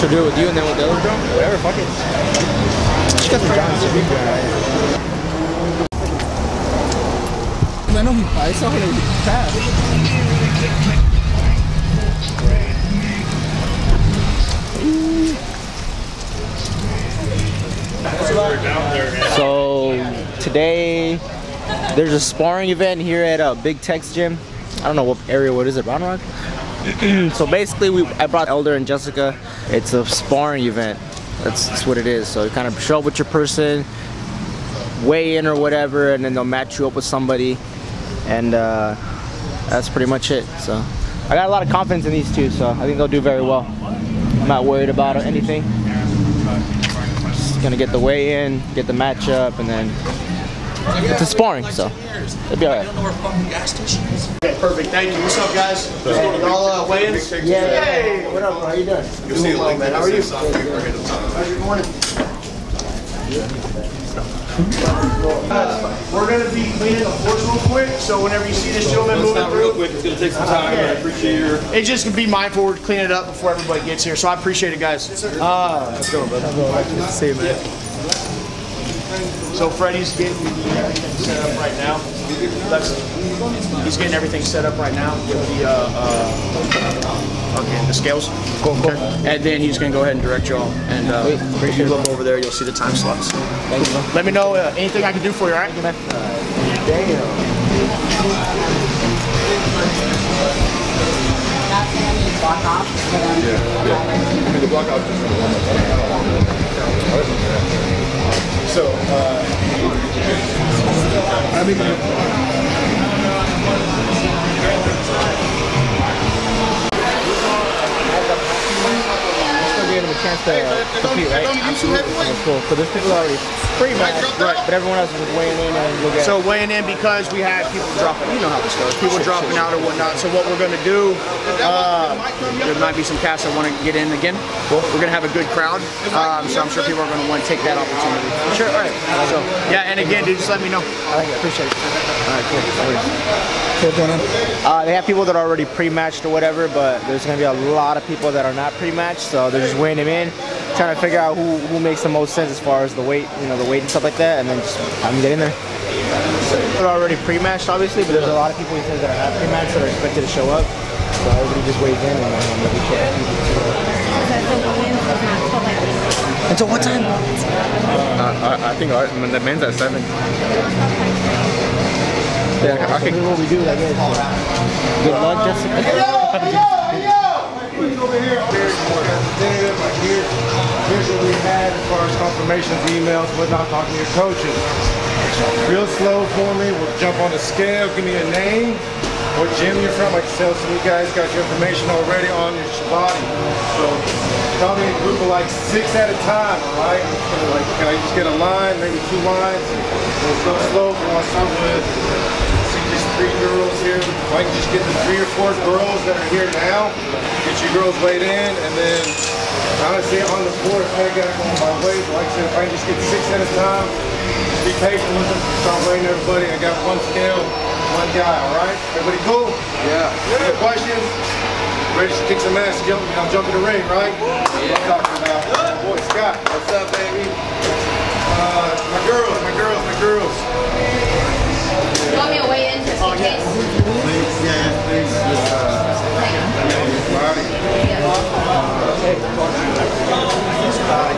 She'll do it with you and then with the other drum? Whatever, fuck it. She got the John's big I know he, I saw pass. So today there's a sparring event here at uh, Big Tex Gym. I don't know what area, what is it, Round Rock? so basically we I brought Elder and Jessica. It's a sparring event. That's, that's what it is. So you kind of show up with your person, weigh in or whatever, and then they'll match you up with somebody. And uh, that's pretty much it. So I got a lot of confidence in these two, so I think they'll do very well. I'm not worried about anything. Just gonna get the weigh in, get the matchup, and then it's a sparring, so it'll be alright. Okay, perfect. Thank you. What's up, guys? Y'all uh, weigh-ins? Yeah, Hey, what up? How you doing? You'll see a link man. How are you? Good morning. We're gonna be cleaning the floors real quick, so whenever you see this gentleman moving through, quick, it's gonna take some time, I appreciate your. it just can be mindful we're cleaning it up before everybody gets here. So I appreciate it, guys. Uh, let's go, brother. See you, man. So Freddie's getting everything set up right now. That's, he's getting everything set up right now with the uh, uh, okay the scales. Okay. And then he's gonna go ahead and direct y'all. And uh, if you look over there, you'll see the time slots. Thank you, man. Let me know uh, anything I can do for you. All right? I mean, the I chance to compete, right? That's cool. So there's people already pretty much, right? But everyone else is just weighing in and look at. So weighing in because we had people dropping. You know how this goes. People dropping out or whatnot. So what we're going to do, uh, there might be some cats that want to get in again. We're going to have a good crowd. Um, so I'm sure people are going to want to take that opportunity. Sure. All right. So yeah, and again, dude, just let me know. I like it. Appreciate it. All right, cool. No worries. Uh, they have people that are already pre-matched or whatever, but there's gonna be a lot of people that are not pre-matched, so they're just weighing them in, trying to figure out who, who makes the most sense as far as the weight, you know, the weight and stuff like that, and then just have them get in there. They're already pre-matched, obviously, but there's a lot of people he says that are not pre-matched that are expected to show up, so everybody just weighs in and um, we show up. Until what time? I, I think our, the men's at seven. Yeah, I This can. is what we do, I guess. Good luck, Jessica. Over here. Very representative. Like here, here's what we had as far as confirmations, emails, whatnot, talking to your coaches. Real slow for me. We'll jump on the scale. Give me a name. What gym you're from. Like I said, some you guys got your information already on your body. So me a group of like six at a time, all right? Like, can I just get a line, maybe two lines? We'll go slow. We want to start with three girls here. If I can just get the three or four girls that are here now, you girls weighed in, and then honestly on the floor, I got on my but like I said, if I just get six at a time, be patient with them, start weighing everybody. I got one scale, one guy, all right? Everybody cool? Yeah. Any questions? Ready to kick some ass, jump, know, jump in the ring, right? Yeah. I'm talking about. Boy, Scott. What's up, baby? Uh, my girls, Uh,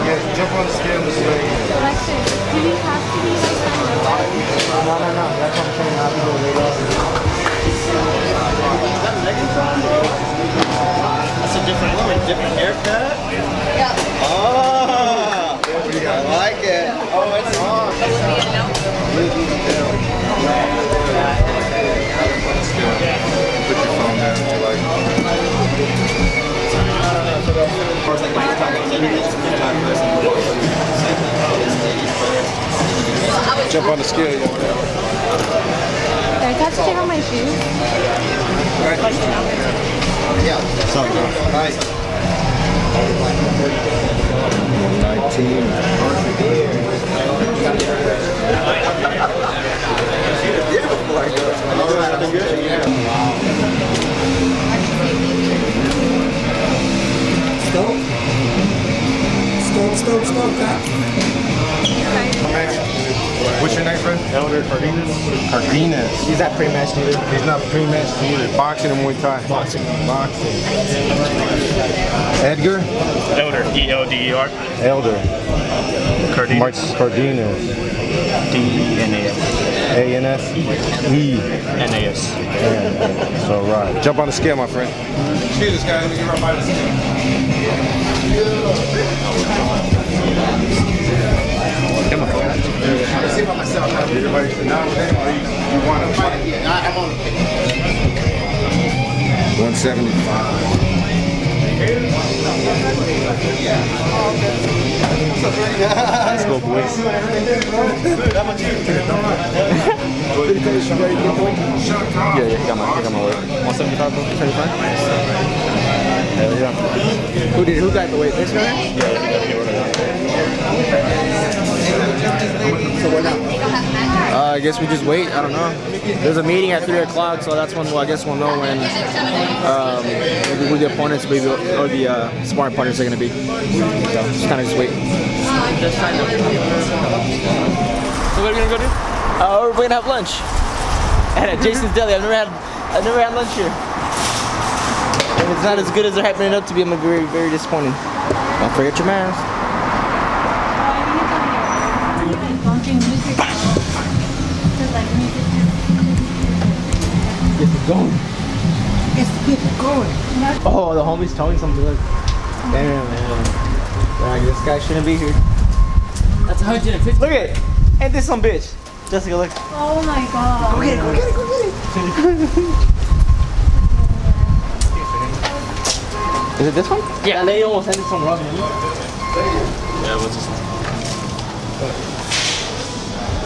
yeah, jump on the scale this way. Alexis, do you have to be like that? No, no, no. That's what I'm saying. I'll be there later. That's a different different haircut. Yeah. Oh, Jump on the scale. Can I catch check on my shoes? Uh, yeah. Something. 19. Beautiful, I guess. All right, I'm good. Stop. Stop, stop, stop that. What's your name, friend? Elder Cardenas. Cardenas. He's not pre-matched either. He's not pre-matched either. Boxing and Muay Thai. Boxing. Boxing. Edgar? Elder. E-L-D-E-R. Elder. Cardenas. March Cardenas. D-E-N-A-S. A-N-S? E-N-A-S. So, right. Jump on the scale, my friend. Excuse us, guys. We can run by the scale. Let's go, boys. Yeah, yeah, I got my, I 175, 175? Who did, who got the weight? This guy? So what now? Uh, I guess we just wait. I don't know. There's a meeting at 3 o'clock, so that's when well, I guess we'll know when um, who the opponents maybe or the uh, sparring partners are going to be. So just kind of just wait. So what are we going to go do? Uh, we're going to have lunch at Jason's Deli. I've never had I've never had lunch here. If it's not as good as they're hyping it up to be, I'm gonna be very, very disappointed. Don't forget your mask. Bumping music. Cause like music. Get it going. Get it going. Oh, the homie's towing something. Look. Damn, man. Dang, this guy shouldn't be here. That's 150. Look at it. Ain't this some bitch? Jessica, look. Oh my god. Go get it, go get it, go get it. Is it this one? Yeah, And they almost ended some wrong. Yeah, what's this? one?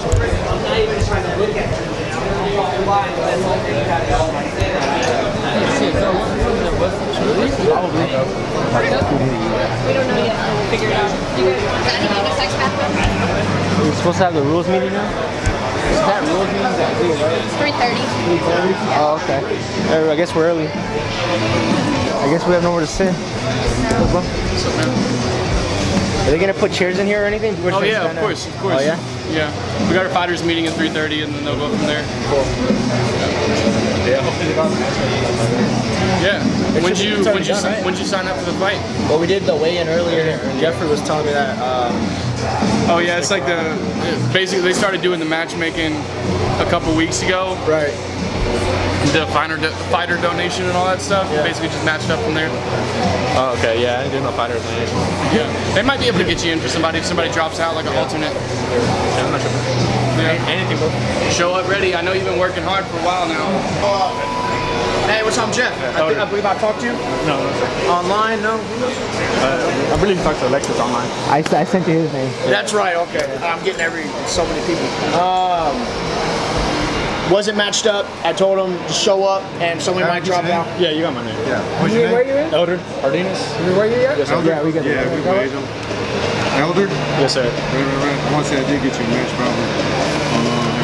I'm not even trying to look at it. We don't know yet. We'll figure it out. You guys want to text back? We're supposed to have the rules meeting now? Is that rules meeting? That big, right? 3.30. Oh, okay. Uh, I guess we're early. I guess we have nowhere to sit. Look, bro. Are they gonna put chairs in here or anything? We're Oh yeah, of course, of course. Oh yeah. Yeah. We got our fighters meeting at 3:30, and then they'll go from there. Cool. Yeah. When should be- you it's when already you done, right? when you sign up for the fight? Well, we did the weigh-in earlier, and Jeffrey was telling me that. Um, Oh yeah, it's like the basically they started doing the matchmaking a couple weeks ago. right. The fighter do- fighter donation and all that stuff. Yeah. Basically just matched up from there. Oh, okay. Yeah, I didn't know fighter donation. Yeah. They might be able to get you in for somebody if somebody drops out like an alternate. Yeah, I'm not sure. Yeah. Anything, bro. Show up ready. I know you've been working hard for a while now. Hey, what's up, Jeff? I, think, I believe I talked to you No, no, online. No, Uh, I believe you talked to Alexis online. I, I sent you his name. that's right. Okay, I'm getting every so many people. Um, wasn't matched up. I told him to show up, and somebody might drop out. Yeah, you got my name. Yeah. What's your name? you at? Elder Cardenas. Where you at? Elder? Yeah, we got Yeah, we weighed him. Elder? Yes, sir. right, right. I want to say I did get you a match probably. Online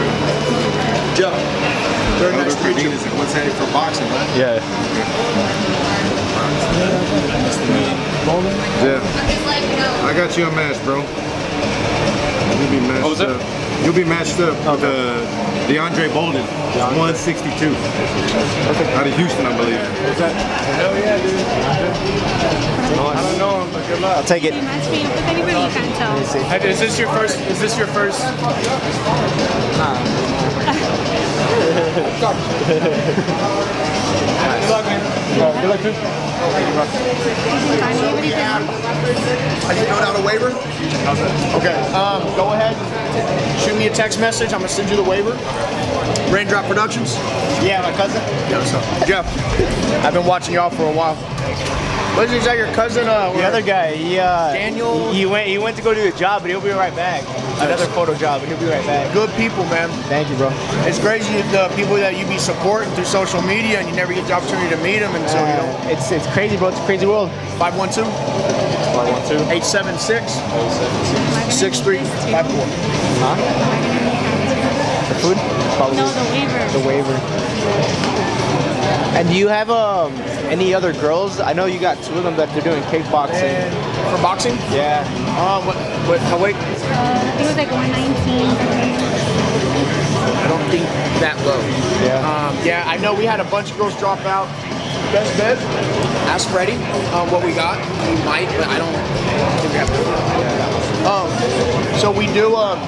here. Joe, very Elder to meet you. Cardenas, what's headed for boxing, right? Yeah. Yeah. I got you a match, bro. You'll be matched What was it? up. You'll be matched up with uh, DeAndre Bolden, 162. Out of Houston, I believe. Hell yeah, dude! I don't know him, but good luck. I'll take it. Match me up with anybody, you can't tell. Hey, Is this your first? Is this your first? Good luck, man. Good luck, too. Find anybody busy? I to fill out a waiver. Okay. Um, go ahead. Shoot me a text message. I'm gonna send you the waiver. Raindrop Productions. Yeah, my cousin. Yeah, what's up? Jeff, I've been watching y'all for a while. What is that? Your cousin? Uh, The other guy, he uh, Daniel? He, went. He went to go do a job, but he'll be right back. Another photo job, but he'll be right back. good people, man. Thank you, bro. It's crazy the people that you be supporting through social media, and you never get the opportunity to meet them until you know. Uh, it's it's crazy, bro. It's a crazy world. 512 512 876 6354. The food, probably No, the waiver. the waiver. And do you have um any other girls? I know you got two of them that they're doing kickboxing. And for boxing, Yeah. uh, what, what, how weight? Uh, I think it was like 119. I don't think that low. Yeah. Um, yeah, I know we had a bunch of girls drop out. Best bet, ask Freddie um, what we got. We might, but I don't think we have to. Um, so we do. Um,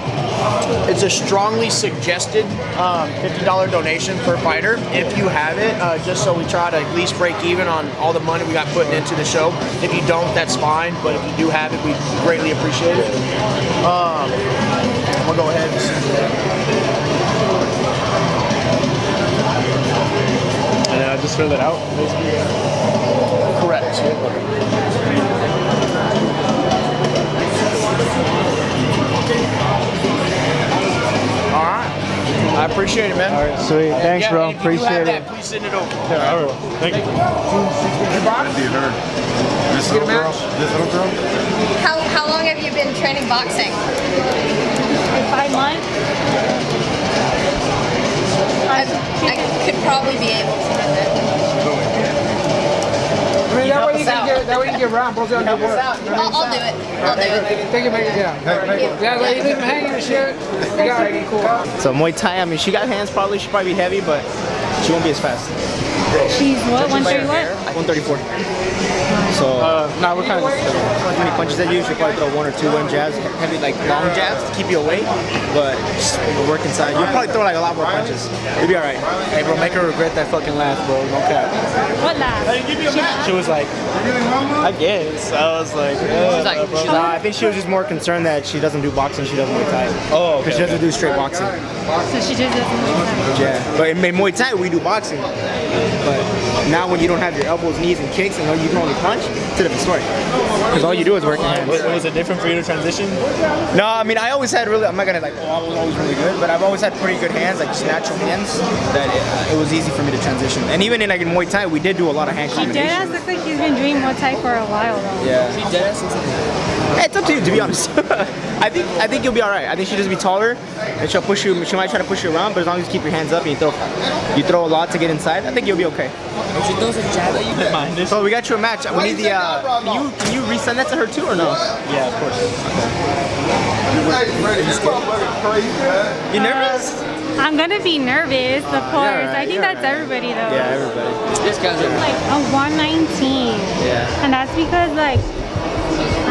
it's a strongly suggested um, $50 donation per fighter if you have it, uh, just so we try to at least break even on all the money we got putting into the show. If you don't, that's fine, but if you do have it, we greatly appreciate it. Um, just fill it out. Correct. All right. I appreciate it, man. All right, sweet. Thanks, Yeah, bro. and if you Appreciate have it. that, please send it over. All right. Thank you. Indeed, her. This little girl. This little girl. How, how long have you been training boxing? Five months. I, I could probably be able to do it. I mean, that way you can get that way you can get around both of them. work. I'll, I'll do it. I'll do it. Think about it, yeah. Yeah, like you leave them hanging and shit. You got it. Cool. So Muay Thai, I mean, she got hands probably. She probably be heavy, but she won't be as fast. She's what? Judging by her 130 what? hair, 134. So uh, Uh, nah, we're kind of. how many punches at you? She'll probably throw one or two one jabs, heavy like long jabs to keep you away. But just work inside. You'll probably throw like a lot more punches. You'll be all right. Hey, bro, make her regret that fucking laugh, bro. No cap. What laugh? She was like, I guess. I was like, She's like, she's Nah, I think she was just more concerned that she doesn't do boxing, she doesn't Muay Thai. oh, Because she doesn't do straight boxing. So she just doesn't. Yeah. But in Muay Thai, we do boxing. But now when you don't have your elbows, knees, and kicks, and you can only punch, it's a different story. Because all you do is work your hands. Was, was it different for you to transition? No, I mean I always had really. I'm not gonna like. Oh, I was always really good, but I've always had pretty good hands, like just natural hands. That it, uh, it was easy for me to transition. And even in like in Muay Thai, we did do a lot of hand Deadass combinations. looks like he's been doing Muay Thai for a while though. Yeah. Hey, it's up to you, to be honest. I think I think you'll be all right. I think she'll just be taller, and she'll push you. She might try to push you around, but as long as you keep your hands up and you throw, you throw a lot to get inside, I think you'll be okay. She throws a jab at you. So we got you a match. We need the. Uh, can you can you resend that to her too or no? Yeah, of course. You nervous? I'm gonna be nervous, of course. right, I think that's right. everybody though. Yeah, everybody. This guy's Like a 119. Yeah. And that's because like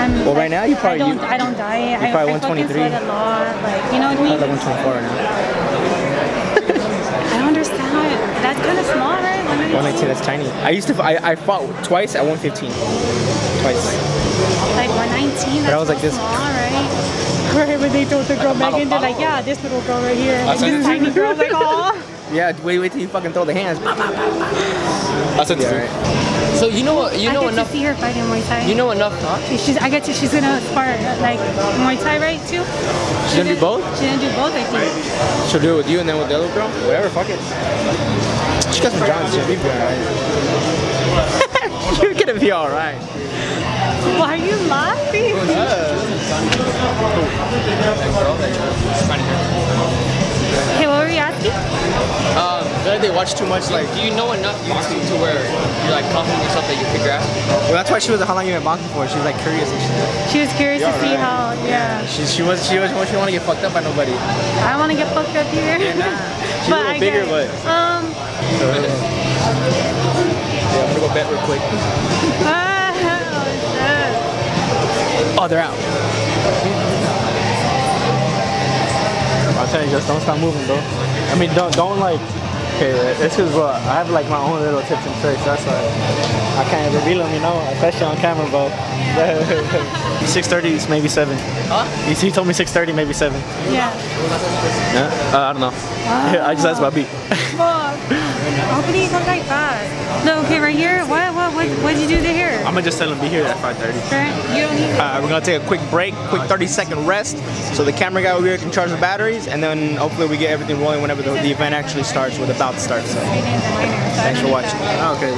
I'm. Well, right now you probably- I don't. you- I don't diet. I, probably I fucking 123. sweat a lot. Like you know what I mean? like 124 right now. I don't understand. That's kind of small, right? 119, that's tiny. I used to, I, I fought twice at 115. Twice. Like 119. That's But I was like this. Small, right? Right when they told the girl back in, they're like, yeah, this little girl right here. And this tiny girl, like, oh. Yeah, wait, wait till you fucking throw the hands. I said Yeah, right. So you know what? You I know get enough. to see her fight in Muay Thai. You know enough. She's, I get to. She's gonna spar like Muay Thai, right? Too. She's gonna do both? She's gonna do both, I think. She'll do it with you and then with the other girl? Whatever, fuck it. She got some Johns, she'll be alright. You're gonna be alright. Why are you laughing? Okay, what were you asking? Um, Feel like they watch too much, like. do you know enough YouTube to where you're like confident in yourself that you could grab? Well, that's why she was. How long you been boxing for? She was like curious and shit. She was curious to see how. Yeah. She, she was. She was. She want to get fucked up by nobody. I want to get fucked up here. She's a but little I bigger, get, but- um. Yeah, I'm gonna go bet real quick. Oh. Oh, they're out. I'll tell you, just don't stop moving, bro. I mean, don't don't like. Okay, it's because bro, I have like my own little tips and tricks. That's why I can't reveal them, you know, especially on camera, bro. 6:30 is maybe seven. Huh? He, he told me 6:30, maybe seven. Yeah. Yeah? Uh, I don't know. I just asked Bobby. Fuck. Hopefully he comes back fast. No, okay, right here. What? What? What? What'd you do to here? I'm gonna just tell him be here at 5:30. Right? You don't need. Alright, we're gonna take a quick break, quick 30 second rest, so the camera guy over here can charge the batteries, and then hopefully we get everything rolling whenever the, the event actually starts, or the bout starts. So, thanks for watching. Okay.